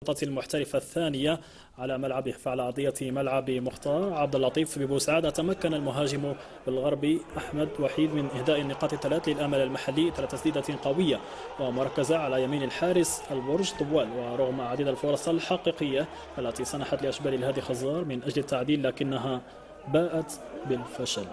النقطة المحترفة الثانية على ملعبه فعلى أرضية ملعب مختار. عبد اللطيف ببوسعادة تمكن المهاجم الغربي أحمد وحيد من إهداء النقاط الثلاث للأمل المحلي ثلاث تسديدة قوية. ومركزة على يمين الحارس البرج طوال. ورغم عديد الفرص الحقيقية التي سنحت لأشبال الهادي خزار من أجل التعديل لكنها باءت بالفشل.